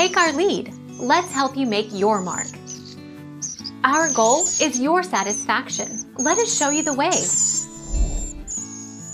Take our lead. Let's help you make your mark. Our goal is your satisfaction. Let us show you the way.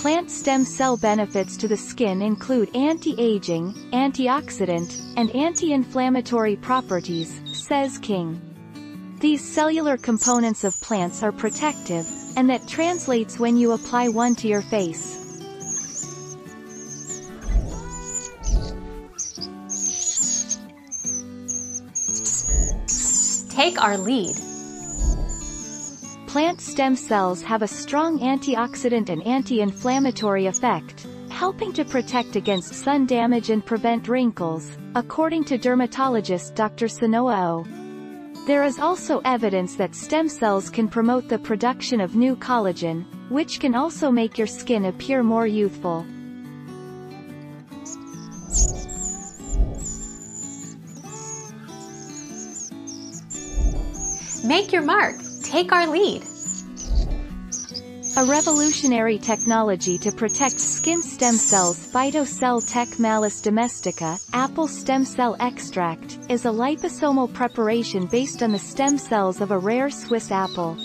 Plant stem cell benefits to the skin include anti-aging, antioxidant, and anti-inflammatory properties, says King. These cellular components of plants are protective, and that translates when you apply one to your face. Take our lead. Plant stem cells have a strong antioxidant and anti-inflammatory effect, helping to protect against sun damage and prevent wrinkles, according to dermatologist Dr. Sanoa O. There is also evidence that stem cells can promote the production of new collagen, which can also make your skin appear more youthful. Make your mark. Take our lead. A revolutionary technology to protect skin stem cells PhytoCellTec Malus domestica, apple stem cell extract, is a liposomal preparation based on the stem cells of a rare Swiss apple.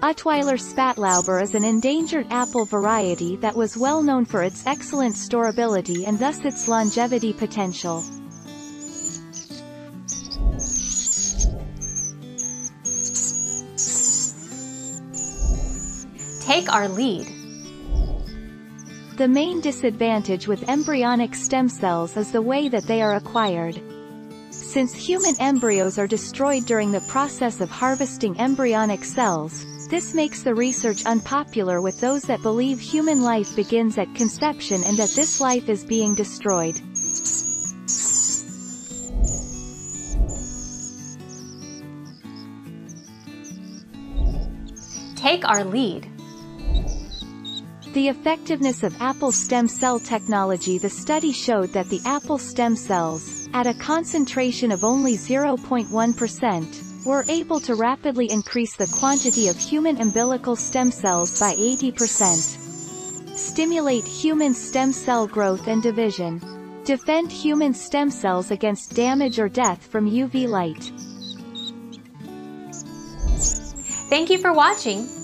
Uttwiler Spatlauber is an endangered apple variety that was well known for its excellent storability and thus its longevity potential. Take our lead. The main disadvantage with embryonic stem cells is the way that they are acquired. Since human embryos are destroyed during the process of harvesting embryonic cells, this makes the research unpopular with those that believe human life begins at conception and that this life is being destroyed. Take our lead. The effectiveness of apple stem cell technology The study showed that the apple stem cells, at a concentration of only 0.1%, were able to rapidly increase the quantity of human umbilical stem cells by 80%. Stimulate human stem cell growth and division. Defend human stem cells against damage or death from UV light. Thank you for watching.